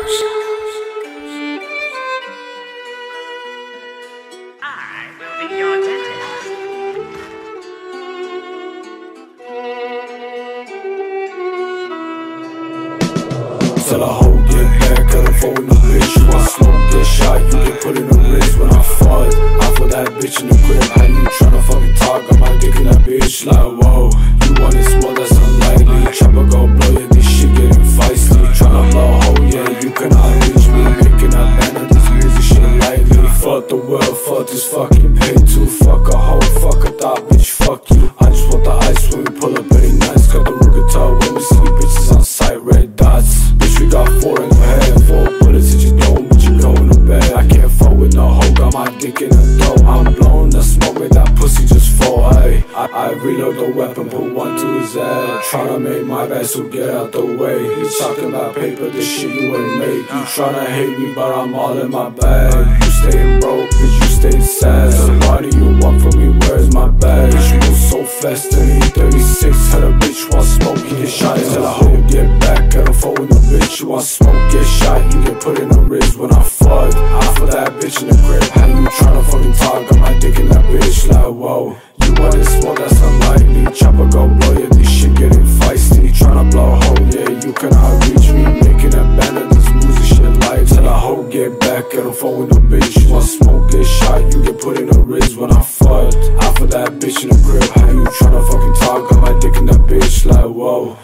I. Tell a hoe get back, cut her phone the bitch. You want smoke, get shot, you get put in the wrist when I fought. I for that bitch in the crib. How you tryna fucking talk? Got my dick in that bitch, like whoa. Fuck the world, fuck this fucking pay too. Fuck a hoe, fuck a thought, bitch, fuck you. Reload the weapon, put one to his head. Tryna make my bad, so get out the way. He's talking about paper, this shit you ain't make. You tryna hate me, but I'm all in my bag. You staying broke, bitch, you stay sad. So why do you want from me? Where's my bag? She move so fast, to me 36, had a bitch want smoke, you get shot. Tell a hoe get back, got a phone with a bitch. You want smoke, get shot, you get put in the wrist when I fuck. I for that bitch in the crib. How you tryna fucking talk? Got my dick in that bitch, like whoa. You want it smoke, that's back, get a phone with a bitch. You want smoke, get shot, you get put in the wrist when I fuck. I for that bitch in the crib. How you tryna fucking talk? Got my dick in that bitch, like whoa.